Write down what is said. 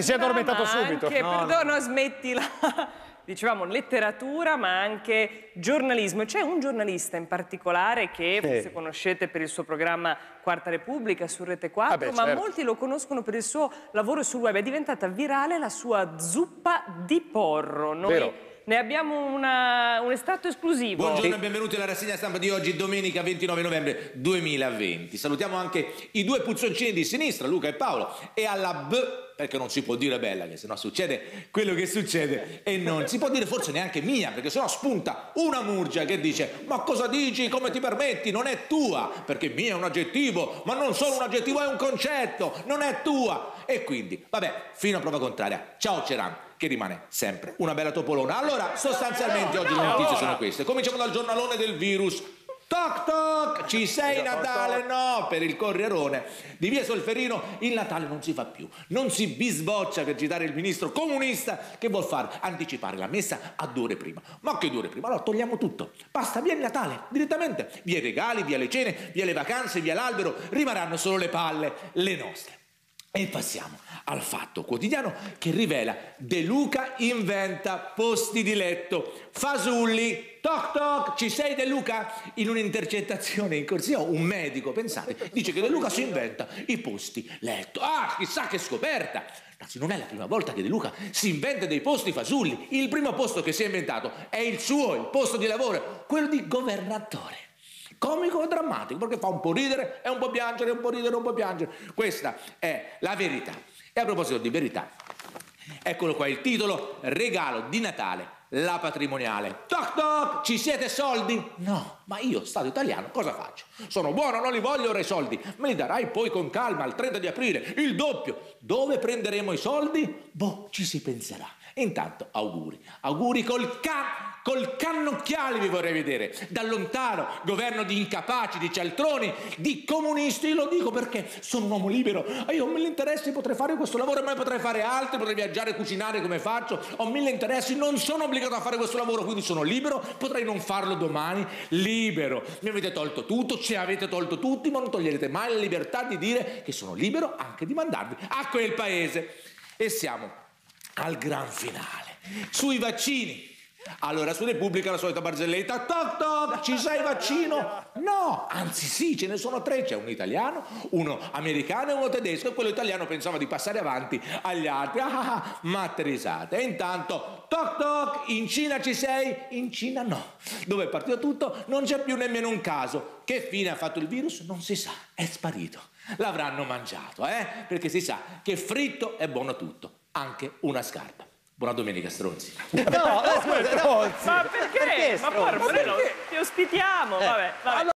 Ti sei addormentato ma subito. Anche, No, perdono, smettila. Dicevamo letteratura ma anche giornalismo. C'è un giornalista in particolare che Sì. forse conoscete per il suo programma Quarta Repubblica su Rete 4, Ah beh, ma certo. molti lo conoscono per il suo lavoro sul web. È diventata virale la sua zuppa di porro. Noi Vero. ne abbiamo una- un estratto esclusivo. Buongiorno e benvenuti alla rassegna stampa di oggi, domenica 29 novembre 2020. Salutiamo anche i due puzzoncini di sinistra, Luca e Paolo, e alla B, perché non si può dire bella, che sennò succede quello che succede, e non si può dire forse neanche mia, perché sennò spunta una murgia che dice ma cosa dici, come ti permetti, non è tua, perché mia è un aggettivo, ma non solo un aggettivo, è un concetto, non è tua. E quindi, vabbè, fino a prova contraria, ciao Ceran che rimane sempre una bella topolona. Allora, sostanzialmente oggi le notizie sono queste. Cominciamo dal giornalone del virus. Ci sei Natale? No, per il Corrierone di Via Solferino il Natale non si fa più. Non si bisboccia per citare il ministro comunista che vuol far anticipare la messa a due ore prima. Ma che due ore prima? Allora togliamo tutto. Basta, via il Natale, direttamente. Via i regali, via le cene, via le vacanze, via l'albero. Rimarranno solo le palle, le nostre. E passiamo al fatto quotidiano che rivela De Luca inventa posti di letto. Fasulli, toc toc, ci sei De Luca? In un'intercettazione in corsia un medico, pensate, dice che De Luca si inventa i posti letto. Ah, chissà che scoperta! Anzi, non è la prima volta che De Luca si inventa dei posti fasulli. Il primo posto che si è inventato è il suo, il posto di lavoro, quello di governatore comico o drammatico, perché fa un po' ridere e un po' piangere, un po' ridere e un po' piangere. Questa è la verità. E a proposito di verità, eccolo qua il titolo, regalo di Natale, la patrimoniale. Toc toc, ci siete soldi? No, ma io, Stato italiano, cosa faccio? Sono buono, non li voglio ora i soldi. Me li darai poi con calma, il 30 di aprile, il doppio. Dove prenderemo i soldi? Boh, ci si penserà. Intanto, auguri. Auguri col can... Col cannocchiale vi vorrei vedere, da lontano, governo di incapaci, di cialtroni, di comunisti, io lo dico perché sono un uomo libero, io ho mille interessi, potrei fare questo lavoro, ma potrei fare altri, potrei viaggiare, cucinare come faccio, ho mille interessi, non sono obbligato a fare questo lavoro, quindi sono libero, potrei non farlo domani, libero. Mi avete tolto tutto, ci avete tolto tutti, ma non toglierete mai la libertà di dire che sono libero anche di mandarvi a quel paese. E siamo al gran finale, sui vaccini. Allora, su Repubblica la solita barzelletta, toc toc, ci sei vaccino? No, anzi sì, ce ne sono tre, c'è un italiano, uno americano e uno tedesco e quello italiano pensava di passare avanti agli altri, ah, ah, ah, matte risate. E intanto, toc toc, in Cina ci sei? In Cina no. Dove è partito tutto? Non c'è più nemmeno un caso. Che fine ha fatto il virus? Non si sa, è sparito. L'avranno mangiato, eh? Perché si sa che fritto è buono tutto, anche una scarpa. Buona domenica, stronzi. No, eh, scusa, no. Ma perché? Perché, ma stronzo? porco, noi lo- ti ospitiamo, vabbè, vabbè.